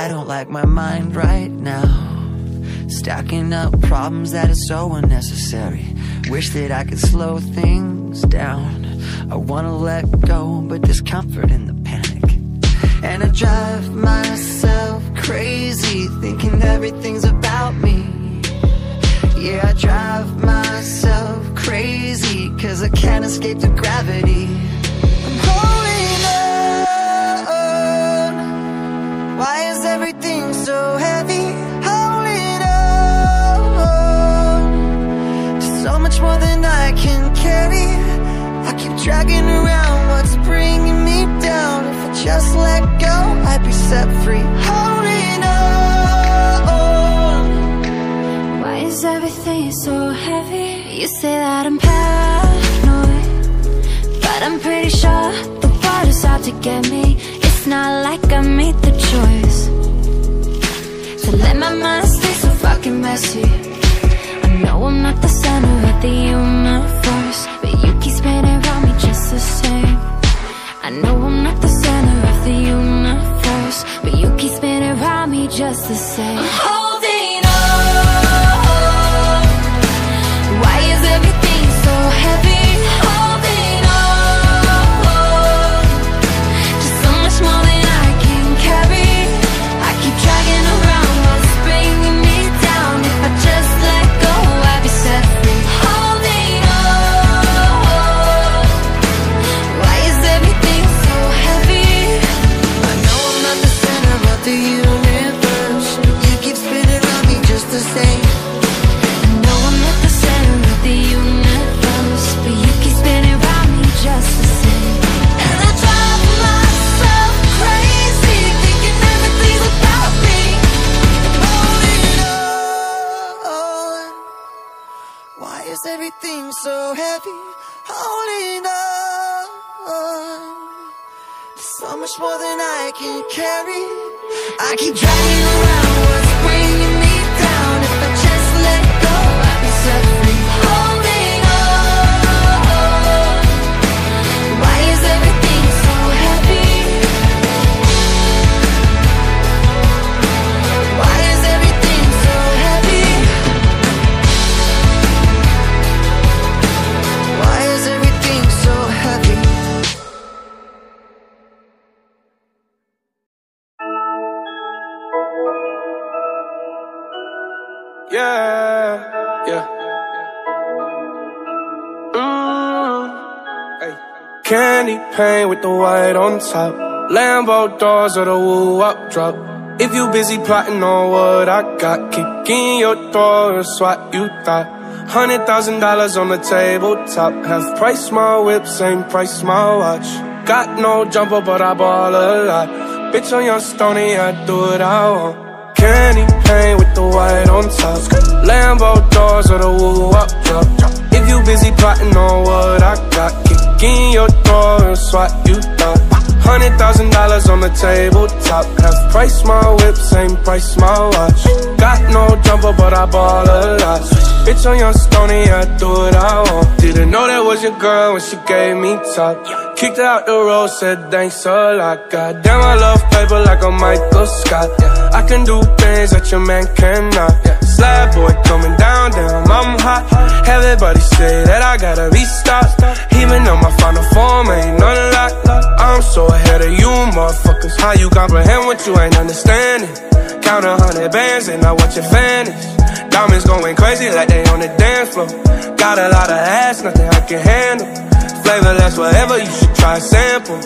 I don't like my mind right now. Stacking up problems that are so unnecessary. Wish that I could slow things down. I wanna let go, but there's comfort in the panic. And I drive myself crazy Thinking everything's about me. Yeah, I drive myself crazy Cause I can't escape the gravity. I'm holding on. Why I keep dragging around what's bringing me down. If I just let go, I'd be set free. Holding on. Why is everything so heavy? You say that I'm paranoid But I'm pretty sure the water's out to get me. It's not like I made the choice To let my mind stay so fucking messy. I know I'm not the center of the universe But you keep spinning around me just the same. I know I'm not the center of the universe But you keep spinning around me just the same. I'm everything so heavy? Holding on So much more than I can carry I keep dragging around Yeah, yeah. Mm, hey. Candy paint with the white on top. Lambo doors or the woo up drop. If you busy plotting on what I got, kick in your door and swat you thought. Hundred thousand dollars on the tabletop. Half price my whip, same price my watch. Got no jumper, but I ball a lot. Bitch on your stony, I do what I want. Candy paint with the white on top. Lambo doors or the woo up drop. If you busy plotting on what I got, kick in your door and swat you thought. Hundred thousand dollars on the tabletop. Half price my whip, same price my watch. Got no jumper, but I ball a lot. Bitch on your stony, I do what I want. Didn't know that was your girl when she gave me top. Kicked her out the road, said thanks a lot. Goddamn, I love paper like a Michael Scott. I can do things that your man cannot. Slab boy coming down, down, I'm hot. Everybody say that I gotta be stopped. Even though my final form ain't like I'm so ahead of you, motherfuckers. How you comprehend what you ain't understanding? Count a hundred bands and I watch it vanish. Diamonds going crazy like they on the dance floor. Got a lot of ass, nothing I can handle. Flavorless, whatever, you should try a sample.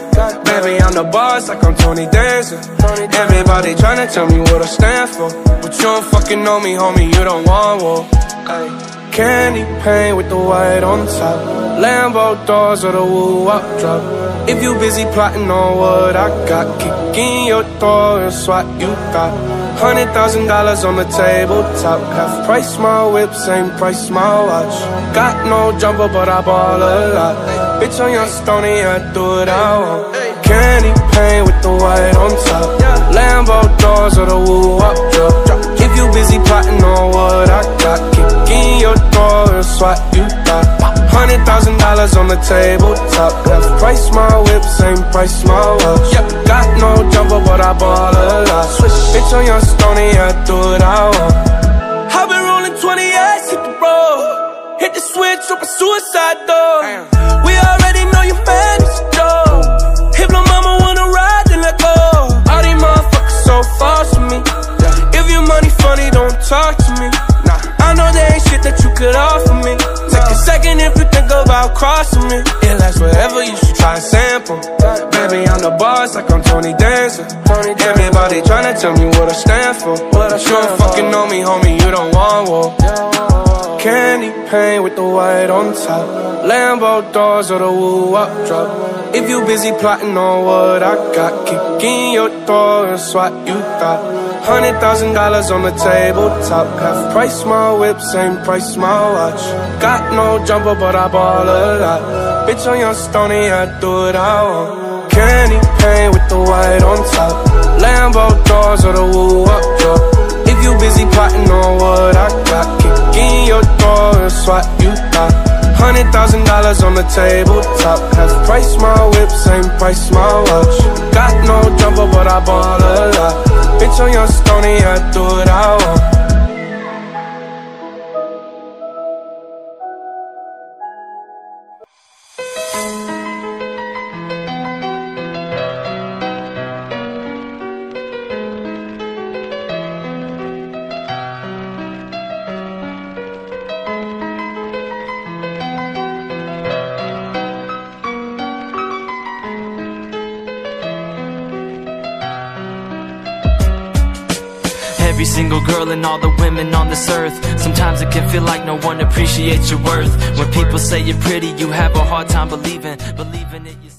Baby, I'm the boss, like I'm Tony Danza. Everybody tryna tell me what I stand for. But you don't fucking know me, homie, you don't want war. Candy paint with the white on top. Lambo doors or the woo up drop. If you busy plotting on what I got, kick in your door and swat you got. Hundred thousand dollars on the tabletop. Half price my whip, same price my watch. Got no jumper, but I ball a lot. Bitch on your stony, I do what I want. Candy paint with the white on top. Lambo doors or the woo up Hundred thousand dollars on the tabletop. Half price my whip, same price my watch. Yep, got no jumper, but I ball a lot. Switch, bitch on your crossing me. It lasts forever, you should try a sample. Baby, I'm the boss, like I'm Tony Danza. Everybody tryna tell me what I stand for. You don't fucking know me, homie, you don't want war. Candy paint with the white on top. Lambo doors or the woo up drop. If you busy plotting on what I got, kick in your door and swat you thought. Hundred thousand dollars on the tabletop. Half price my whip, same price my watch. Got no jumper, but I ball a lot. Bitch on your stony, I do what I want. Candy paint with the white on top. Lambo doors or the woo up drop. If you busy plotting on what I got, kick in your door and swat you thought. Hundred thousand dollars on the tabletop. Half price my whip, same price my watch. Got no jumper, but I ball a lot. Bitch on your stony, I Every single girl and all the women on this earth. Sometimes it can feel like no one appreciates your worth. When people say you're pretty, you have a hard time believing, believing it.